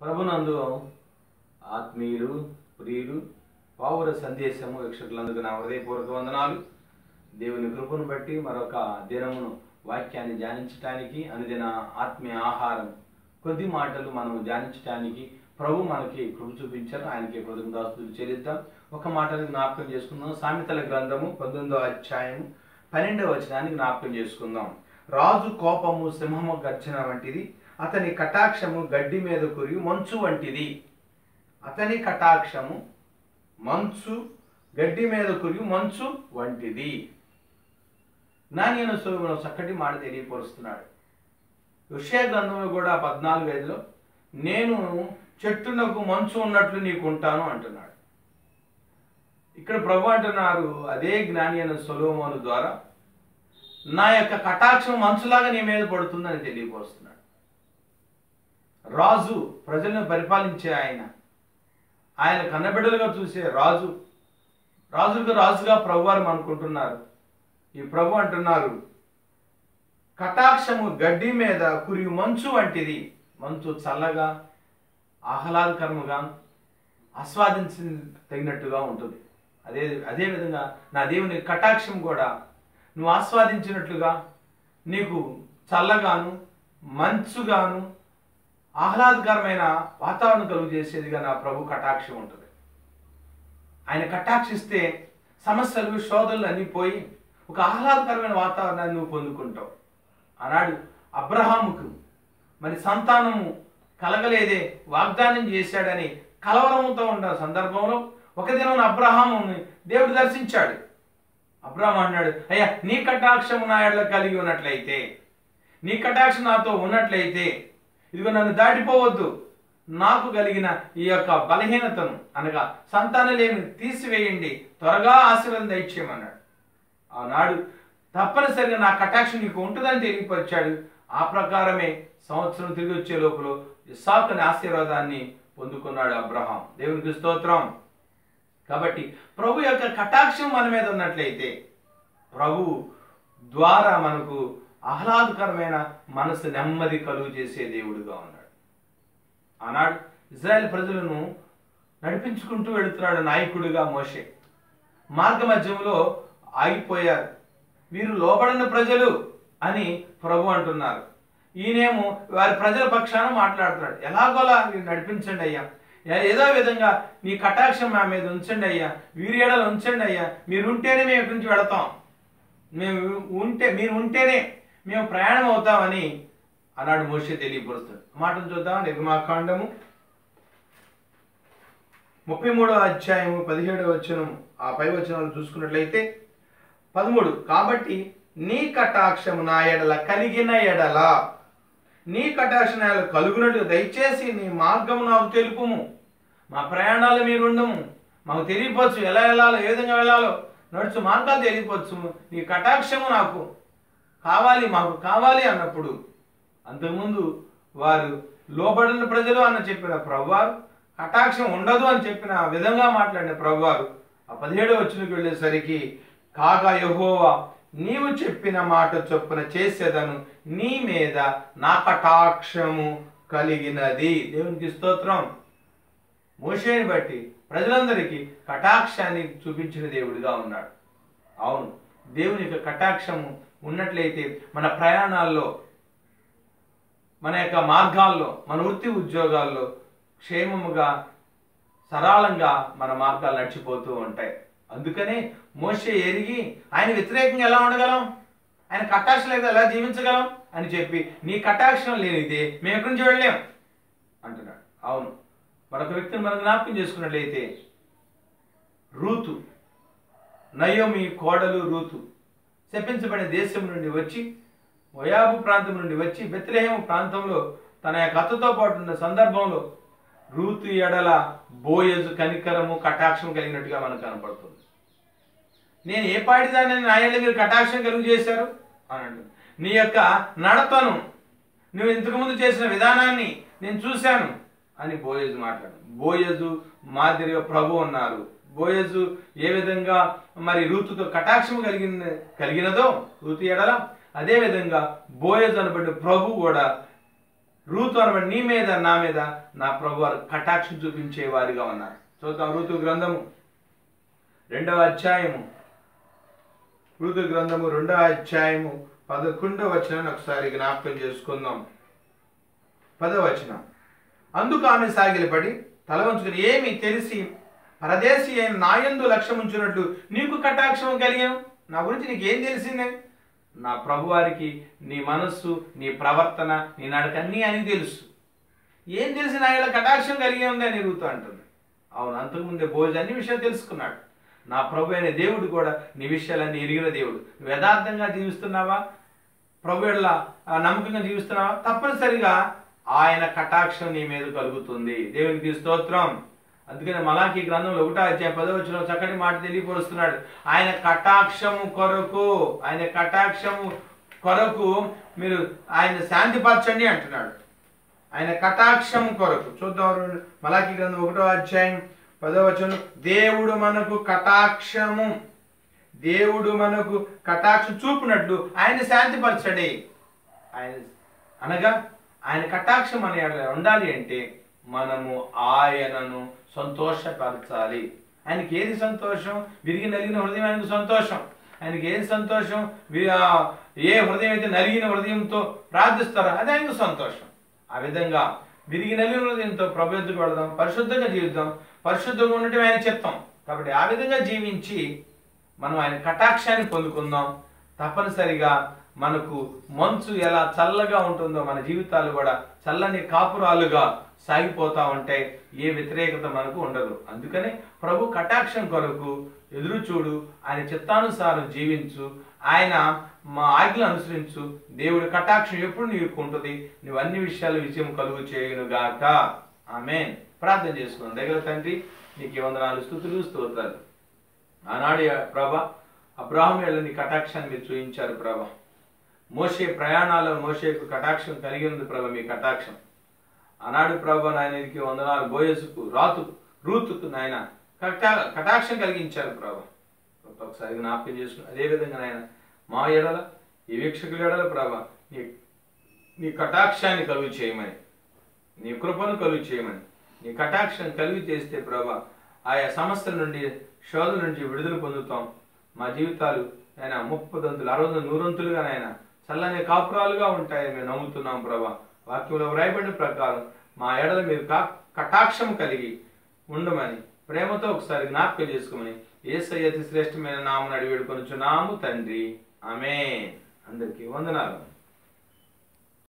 ప్రభునందు ఆత్మీయులు ప్రియులు పావుర సందేశము వీక్షకులందుకు నా హృదయపూర్వక వందనాలు. దేవుని కృపను బట్టి మరొక దినమును వాక్యాన్ని ధ్యానించటానికి అనుదిన ఆత్మీయ ఆహారం కొద్ది మాటలు మనం ధ్యానించటానికి ప్రభు మనకి కృప చూపించారు. ఆయనకి కృతజ్ఞతాస్తులు చెల్లిద్దాం. ఒక మాటను జ్ఞాపకం చేసుకుందాం. సామెతల గ్రంథము పంతొమ్మిదో అధ్యాయం పన్నెండవ వచనాన్ని జ్ఞాపకం చేసుకుందాం. రాజు కోపము సింహము గర్జన వంటిది. అతని కటాక్షము గడ్డి మీద కురి మంచు వంటిది. అతని కటాక్షము మంచు గడ్డి మీద కురి మంచు వంటిది. జ్ఞానియన స్వరూపంలో చక్కటి మాట తెలియపరుస్తున్నాడు. విషయ గ్రంథంలో కూడా పద్నాలుగు ఐదులో నేను చెట్టునకు మంచు ఉన్నట్లు నీకు ఉంటాను అంటున్నాడు. ఇక్కడ ప్రభు అంటున్నారు అదే జ్ఞాని అయిన సొలోమోను ద్వారా నా యొక్క కటాక్షం మంచులాగా నీ మీద పడుతుందని తెలియపరుస్తున్నాడు. రాజు ప్రజలను పరిపాలించే ఆయన. ఆయన కన్నబిడ్డలుగా చూసే రాజు. రాజుగా రాజుగా ప్రభువారు అనుకుంటున్నారు. ఈ ప్రభు అంటున్నారు కటాక్షము గడ్డి మీద కురి మంచు వంటిది. మంచు చల్లగా ఆహ్లాదకరముగా ఆస్వాదించి తగినట్టుగా ఉంటుంది. అదే అదేవిధంగా నా దేవుని కటాక్షం కూడా. నువ్వు ఆస్వాదించినట్లుగా నీకు చల్లగాను మంచుగాను ఆహ్లాదకరమైన వాతావరణం కలుగు చేసేదిగా నా ప్రభు కటాక్షం ఉంటుంది. ఆయన కటాక్షిస్తే సమస్యలు శోధనలు అన్నీ పోయి ఒక ఆహ్లాదకరమైన వాతావరణాన్ని నువ్వు పొందుకుంటావు. ఆనాడు అబ్రహాముకు మరి సంతానము కలగలేదే వాగ్దానం చేశాడని కలవరముతో ఉన్న సందర్భంలో ఒక దినం అబ్రహాముని దేవుడు దర్శించాడు. అబ్రహాం అన్నాడు అయ్యా నీ కటాక్షము నా కలిగి ఉన్నట్లయితే నీ కటాక్షం నాతో ఉన్నట్లయితే ఇదిగో నన్ను దాటిపోవద్దు. నాకు కలిగిన ఈ యొక్క బలహీనతను అనగా సంతానలేమి తీసివేయండి. త్వరగా ఆశీర్వాదం దయచేయమన్నాడు. ఆనాడు తప్పనిసరిగా నా కటాక్షం నీకు ఉంటుందని తెలియపరిచాడు. ఆ ప్రకారమే సంవత్సరం తిరిగి వచ్చే లోపల ఇసాకుని ఆశీర్వాదాన్ని పొందుకున్నాడు అబ్రహాం. దేవునికి స్తోత్రం. కాబట్టి ప్రభు యొక్క కటాక్షం మన మీద ఉన్నట్లయితే ప్రభు ద్వారా మనకు ఆహ్లాదకరమైన మనసు నెమ్మది కలుగు చేసే దేవుడుగా ఉన్నాడు. ఆనాడు ఇజ్రాయెల్ ప్రజలను నడిపించుకుంటూ వెళుతున్నాడు నాయకుడిగా మోషే. మార్గ మధ్యంలో ఆగిపోయారు. వీరు లోబడిన ప్రజలు అని ప్రభు అంటున్నారు. ఈయనేమో వారి ప్రజల పక్షాన మాట్లాడుతున్నాడు. ఎలాగోలా మీరు నడిపించండి అయ్యా. ఏదో విధంగా నీ కటాక్షం మా మీద ఉంచండి అయ్యా. వీరి ఎడలు ఉంచండి అయ్యా. మీరు ఉంటేనే మేము ఇక్కడి నుంచి వెళతాం. మేము ఉంటే మీరు ఉంటేనే మేము ప్రయాణం అవుతామని అన్నాడు మోషే తెలియపరుస్తాడు. మాటను చూద్దాం. నిర్మాకాండము ముప్పై మూడవ అధ్యాయము పదిహేడవ వచనం ఆ పై వచనాలు చూసుకున్నట్లయితే పదమూడు కాబట్టి నీ కటాక్షము నా ఎడల కలిగిన ఎడల నీ కటాక్షం నా కలుగునట్లు దయచేసి నీ మార్గము నాకు తెలుపుము. మా ప్రయాణాలు మీరు ఉండము. మాకు తెలియపచ్చు ఎలా వెళ్ళాలో ఏ విధంగా వెళ్ళాలో నడుచు మార్గాలు తెలియపచ్చు నీ కటాక్షము నాకు కావాలి మాకు కావాలి అన్నప్పుడు అంతకుముందు వారు లోబడిన ప్రజలు అన్న చెప్పిన ప్రభువారు కటాక్షం ఉండదు అని చెప్పిన విధంగా మాట్లాడిన ప్రభువారు ఆ పదిహేడు వచ్చినకి వెళ్ళేసరికి కాగా యహోవా నీవు చెప్పిన మాట చొప్పున చేసేదను నీ మీద నా కటాక్షము కలిగినది. దేవునికి స్తోత్రం. మోషేని బట్టి ప్రజలందరికీ కటాక్షాన్ని చూపించిన దేవుడిగా ఉన్నాడు. అవును దేవుని యొక్క కటాక్షము ఉన్నట్లయితే మన ప్రయాణాల్లో మన యొక్క మార్గాల్లో మన వృత్తి ఉద్యోగాల్లో క్షేమముగా సరళంగా మన మార్గాలు నడిచిపోతూ ఉంటాయి. అందుకనే మోషే ఎరిగి ఆయన వ్యతిరేకంగా ఎలా ఉండగలం? ఆయన కటాక్షం లేదా ఎలా జీవించగలం? అని చెప్పి నీ కటాక్షం లేనిదే మేము ఎక్కడి నుంచి వెళ్ళలేం? అంటున్నాడు. అవును. మరొక వ్యక్తిని మనం జ్ఞాపకం చేసుకున్నట్లయితే రూతు నయోమి కోడలు రూతు. శపించబడిన దేశం నుండి వచ్చి మొయాబు ప్రాంతం నుండి వచ్చి బెత్లెహేము ప్రాంతంలో తన యొక్క అత్తతో పాటు ఉన్న సందర్భంలో రూతు ఎడల బోయజు కనికరము కటాక్షం కలిగినట్టుగా మనకు కనపడుతుంది. నేను ఏ పాటిదాన్ని నా ఎడల మీరు కటాక్షం కలుగు చేశారు అనండి నీ యొక్క నడతను నువ్వు ఇంతకుముందు చేసిన విధానాన్ని నేను చూశాను అని బోయజు మాట్లాడు బోయజు మాదిరిగా ప్రభు ఉన్నారు బోయజు ఏ విధంగా మరి రూతుతో కటాక్షం కలిగిన కలిగినదో రూతు ఎడల అదే విధంగా బోయజు అనబడి ప్రభు కూడా రూతు అనబడి నీ మీద నా మీద నా ప్రభు వారు కటాక్షం చూపించే వారిగా ఉన్నారు. చూద్దాం ఋతు గ్రంథము. రెండవ అధ్యాయము. ఋతు గ్రంథము రెండవ అధ్యాయము పదకొండవ వచనాన్ని ఒకసారి జ్ఞాపకం చేసుకుందాం. పదవచనం అందుకు ఆమె సాగిలపడి తల వంచుకుని ఏమి తెలిసి పరదేశీ అయిన నాయందు లక్ష్యం ఉంచినట్లు నీకు కటాక్షం కలిగాను. నా గురించి నీకేం తెలిసిందే? నా ప్రభువారికి నీ మనస్సు నీ ప్రవర్తన నీ నడకన్నీ అని తెలుసు. ఏం తెలిసి నా ఇలా కటాక్షం కలిగే ఉంది అని ఎరుగుతూ అంటుంది. అవును అంతకుముందే భోజనం అన్ని విషయాలు తెలుసుకున్నాడు. నా ప్రభు అయిన దేవుడు కూడా నీ విషయాలన్నీ ఎరిగిన దేవుడు. నువ్వు యథార్థంగా జీవిస్తున్నావా? ప్రభు నమ్మకంగా జీవిస్తున్నావా? తప్పనిసరిగా ఆయన కటాక్షం నీ మీద కలుగుతుంది. దేవునికి స్తోత్రం. అందుకని మలాఖీ గ్రంథంలో ఒకటో అధ్యాయ పదో వచ్చిన చక్కటి మాట తెలియపరుస్తున్నాడు. ఆయన కటాక్షము కొరకు ఆయన కటాక్షము కొరకు మీరు ఆయన శాంతిపరచండి అంటున్నాడు. ఆయన కటాక్షం కొరకు. చూద్దాం మలాఖీ గ్రంథం ఒకటో అధ్యాయం పదో దేవుడు మనకు కటాక్షము దేవుడు మనకు కటాక్షం చూపినట్లు ఆయన శాంతిపరచడే. ఆయన అనగా ఆయన కటాక్షం అనే ఉండాలి అంటే మనము ఆయనను సంతోషపరచాలి. ఆయనకి ఏది సంతోషం? విరిగి నలిగిన హృదయం ఆయనకు సంతోషం. ఆయనకి ఏది సంతోషం? వి- ఏ హృదయం అయితే నలిగిన హృదయంతో ప్రార్థిస్తారో అది ఆయనకు సంతోషం. ఆ విధంగా విరిగి నలిగిన హృదయంతో ప్రభు ఎద్దుకు వెళదాం పరిశుద్ధంగా జీవిద్దాం పరిశుద్ధంగా ఉండటం ఆయన చెప్తాం కాబట్టి ఆ విధంగా జీవించి మనం ఆయన కటాక్షాన్ని పొందుకుందాం. తప్పనిసరిగా మనకు మంచు ఎలా చల్లగా ఉంటుందో మన జీవితాలు కూడా చల్లని కాపురాలుగా సాగిపోతా ఉంటే ఏ వ్యతిరేకత మనకు ఉండదు. అందుకనే ప్రభు కటాక్షం కొరకు ఎదురు చూడు ఆయన చిత్తానుసారం జీవించు ఆయన మా ఆజ్ఞలు అనుసరించు దేవుడి కటాక్షం ఎప్పుడు నీకు ఉంటుంది నువ్వు అన్ని విషయాలు విజయం కలుగు చేయనుగాక. ఆమె ప్రార్థన చేసుకుని దగ్గర తండ్రి నీకు వందనాలు స్థుతులు స్తోత్రాలు. ఆనాడు ప్రభ అబ్రాహం ఏళ్ళ నీ కటాక్షాన్ని మీరు చూపించారు ప్రభా. మోసే ప్రయాణాల్లో మోసేకు కటాక్షం కలిగి ఉంది ప్రభ మీ కటాక్షం. ఆనాడు ప్రభ నాయనకి వందనాలు. బోయసుకు రాతు రూతుకు నాయన కటా కటాక్షం కలిగించారు ప్రభ. ఒకసారి జ్ఞాపకం చేసుకుని అదే విధంగా నాయన మా ఎడల ఈ వీక్షకుల ఎడల ప్రభ నీ నీ కటాక్షాన్ని కలుగు చేయమని నీ కృపను కలుగు చేయమని నీ కటాక్షం కలుగు చేస్తే ప్రభా ఆయా సమస్యల నుండి శోధన నుంచి విడుదల పొందుతాం. మా జీవితాలు ఆయన ముప్పదంతులు అరవై నూరంతులుగా నాయన చల్లని కాపురాలుగా ఉంటాయని మేము నమ్ముతున్నాం ప్రభా. వాక్యంలో వ్రాయబడిన ప్రకారం మా ఎడల మీరు కా కటాక్షం కలిగి ఉండమని ప్రేమతో ఒకసారి జ్ఞాపకం చేసుకోమని ఏ అతి శ్రేష్టమైన నామని అడిగి వేడుకొనుచున్నాము తండ్రి. ఆమె అందరికీ వందనాలు.